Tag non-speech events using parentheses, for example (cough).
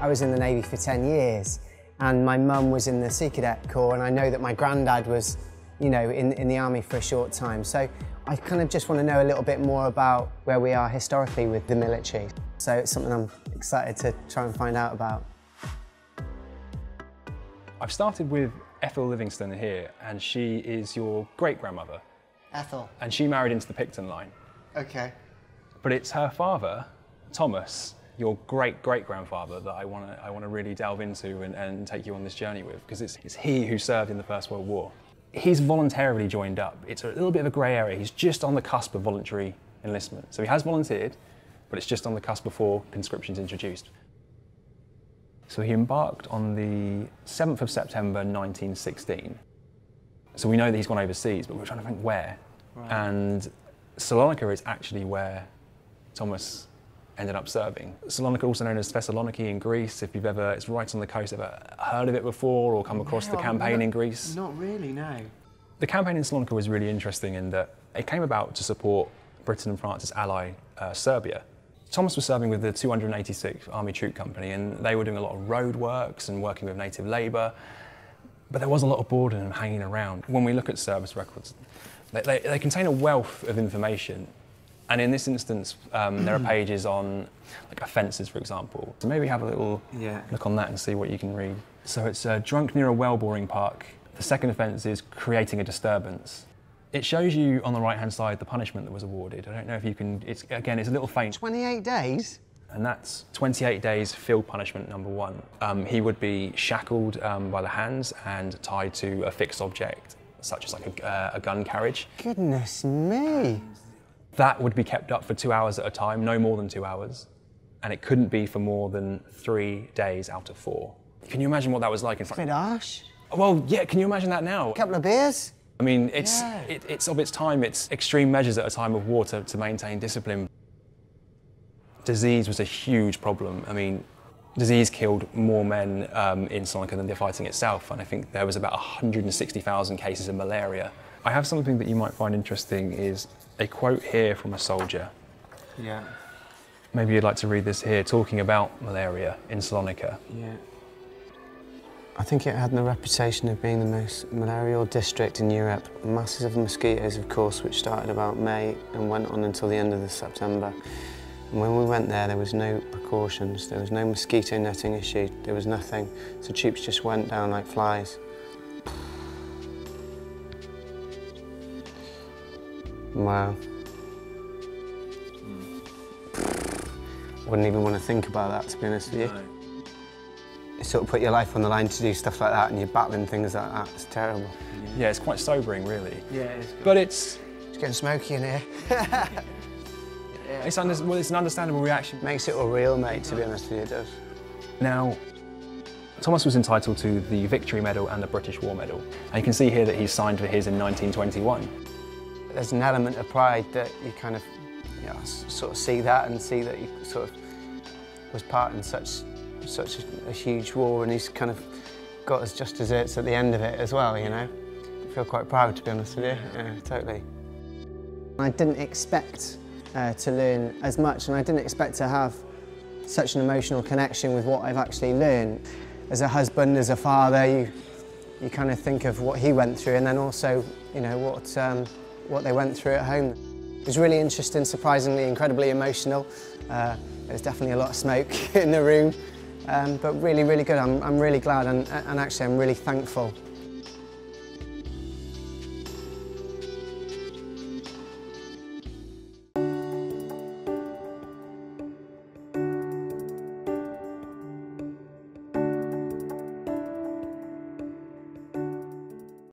I was in the Navy for 10 years and my mum was in the Sea Cadet Corps and I know that my granddad was, you know, in, in the Army for a short time. So I kind of just want to know a little bit more about where we are historically with the military. So it's something I'm excited to try and find out about. I've started with Ethel Livingston here and she is your great-grandmother. Ethel. And she married into the Picton line. Okay. But it's her father, Thomas, your great great grandfather, that I want to I want to really delve into and, and take you on this journey with, because it's, it's he who served in the First World War. He's voluntarily joined up. It's a little bit of a grey area. He's just on the cusp of voluntary enlistment. So he has volunteered, but it's just on the cusp before conscription's introduced. So he embarked on the 7th of September 1916. So we know that he's gone overseas, but we're trying to think where. Right. And Salonika is actually where Thomas ended up serving. Salonika, also known as Thessaloniki in Greece, if you've ever, it's right on the coast, ever heard of it before or come across no, the campaign not, in Greece? Not really, no. The campaign in Salonika was really interesting in that it came about to support Britain and France's ally, uh, Serbia. Thomas was serving with the 286th Army Troop Company and they were doing a lot of road works and working with native labour, but there was a lot of boredom hanging around. When we look at service records, they, they, they contain a wealth of information and in this instance, um, there are (clears throat) pages on like offences, for example. So maybe have a little yeah. look on that and see what you can read. So it's uh, drunk near a well boring park. The second offence is creating a disturbance. It shows you on the right hand side the punishment that was awarded. I don't know if you can, it's, again, it's a little faint. 28 days? And that's 28 days field punishment number one. Um, he would be shackled um, by the hands and tied to a fixed object, such as like a, uh, a gun carriage. Goodness me. That would be kept up for two hours at a time, no more than two hours. And it couldn't be for more than three days out of four. Can you imagine what that was like in front? Bit harsh. Well, yeah, can you imagine that now? A couple of beers? I mean, it's, yeah. it, it's of its time, it's extreme measures at a time of war to, to maintain discipline. Disease was a huge problem. I mean, disease killed more men um, in Salonika than the fighting itself, and I think there was about 160,000 cases of malaria. I have something that you might find interesting is a quote here from a soldier. Yeah. Maybe you'd like to read this here, talking about malaria in Salonika. Yeah. I think it had the reputation of being the most malarial district in Europe. Masses of mosquitoes, of course, which started about May and went on until the end of the September. And when we went there, there was no precautions. There was no mosquito netting issue. There was nothing. So troops just went down like flies. Wow. Mm. Wouldn't even want to think about that, to be honest with you. No. You sort of put your life on the line to do stuff like that and you're battling things like that. It's terrible. Yeah, it's quite sobering, really. Yeah, it is. But it's... It's getting smoky in here. (laughs) yeah, it's, under, well, it's an understandable reaction. Makes it all real, mate, to be honest with you, it does. Now, Thomas was entitled to the Victory Medal and the British War Medal. And you can see here that he signed for his in 1921. There's an element of pride that you kind of you know, sort of see that and see that he sort of was part in such such a, a huge war and he's kind of got us just desserts at the end of it as well, you know. I feel quite proud to be honest with you, yeah, totally. I didn't expect uh, to learn as much and I didn't expect to have such an emotional connection with what I've actually learned. As a husband, as a father, you, you kind of think of what he went through and then also, you know, what um, what they went through at home. It was really interesting, surprisingly, incredibly emotional. Uh, there was definitely a lot of smoke (laughs) in the room, um, but really, really good. I'm, I'm really glad and, and actually I'm really thankful